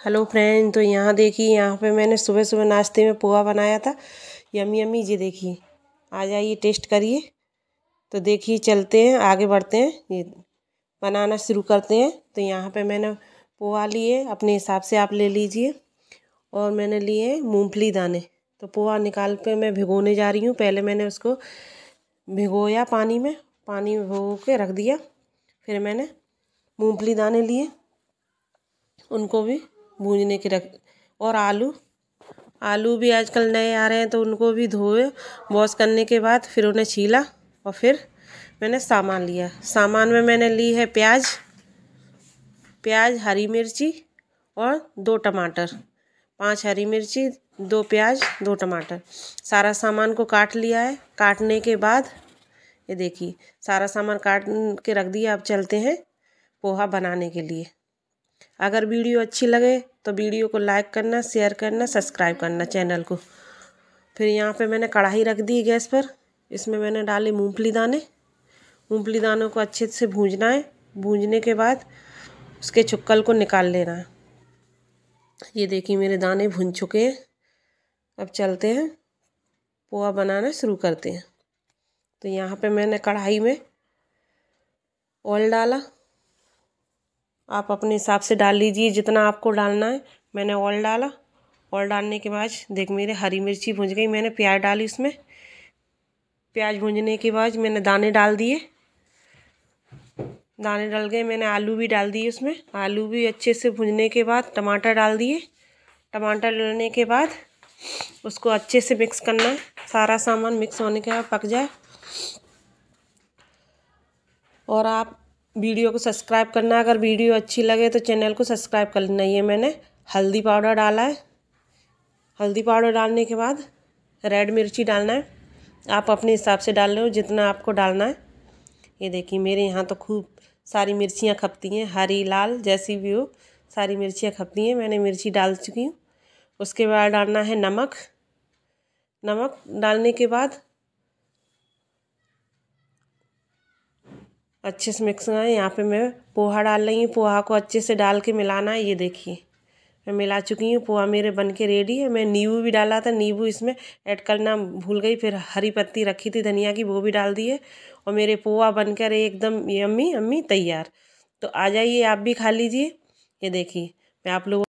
Hello friend तो यहाँ देखिए, यहाँ पे मैंने सुबह सुबह नाश्ते में पोहा बनाया था। यमी यमी जी देखिए, आ जाइए, टेस्ट करिए। तो देखिए, चलते हैं, आगे बढ़ते हैं, ये बनाना शुरू करते हैं। तो यहाँ पे मैंने पोहा लिए, अपने हिसाब से आप ले लीजिए। और मैंने लिए मूंगफली दाने। तो पोहा निकाल कर मैं भिगोने जा रही हूँ। पहले मैंने उसको भिगोया पानी में पानी में भिगो के रख दिया। फिर मैंने मूँगफली दाने लिए। उनको भी भूनने के रख और आलू। आलू भी आजकल नए आ रहे हैं तो उनको भी धोए वॉश करने के बाद फिर उन्हें छीला और फिर मैंने सामान लिया। सामान में मैंने ली है प्याज प्याज, हरी मिर्ची और दो टमाटर। पाँच हरी मिर्ची, दो प्याज, दो टमाटर। सारा सामान को काट लिया है। काटने के बाद, ये देखिए, सारा सामान काट के रख दिया। अब चलते हैं पोहा बनाने के लिए। अगर वीडियो अच्छी लगे तो वीडियो को लाइक करना, शेयर करना, सब्सक्राइब करना चैनल को। फिर यहाँ पे मैंने कढ़ाई रख दी गैस पर। इसमें मैंने डाले मूंगफली दाने। मूंगफली दानों को अच्छे से भूंजना है। भूंजने के बाद उसके चुक्कल को निकाल लेना है। ये देखिए मेरे दाने भुन चुके हैं। अब चलते हैं। पोहा बनाना शुरू करते हैं। तो यहाँ पे मैंने कढ़ाई में ऑयल डाला। आप अपने हिसाब से डाल लीजिए जितना आपको डालना है। मैंने ऑयल डाला। ऑयल डालने के बाद देख मेरे हरी मिर्ची भुंज गई। मैंने प्याज डाली उसमें। प्याज भुंजने के बाद मैंने दाने डाल दिए। दाने डाल गए। मैंने आलू भी डाल दिए उसमें। आलू भी अच्छे से भुंजने के बाद टमाटर डाल दिए। टमाटर डालने के बाद उसको अच्छे से मिक्स करना है। सारा सामान मिक्स होने के बाद पक जाए। और आप वीडियो को सब्सक्राइब करना, अगर वीडियो अच्छी लगे तो चैनल को सब्सक्राइब कर लेना। ये मैंने हल्दी पाउडर डाला है। हल्दी पाउडर डालने के बाद रेड मिर्ची डालना है। आप अपने हिसाब से डाल रहे हो, जितना आपको डालना है। ये देखिए, मेरे यहाँ तो खूब सारी मिर्चियाँ खपती हैं। हरी, लाल, जैसी भी हो, सारी मिर्चियाँ खपती हैं। मैंने मिर्ची डाल चुकी हूँ। उसके बाद डालना है नमक। नमक डालने के बाद अच्छे से मिक्स करना है यहाँ पे मैं पोहा डाल रही हूँ। पोहा को अच्छे से डाल के मिलाना है। ये देखिए, मैं मिला चुकी हूँ। पोहा मेरे बन के रेडी है। मैं नींबू भी डाला था। नींबू इसमें ऐड करना भूल गई। फिर हरी पत्ती रखी थी, धनिया की, वो भी डाल दिए और मेरे पोहा बनकर एकदम ये अम्मी अम्मी तैयार। तो आ जाइए, आप भी खा लीजिए। ये देखिए, मैं आप लोगों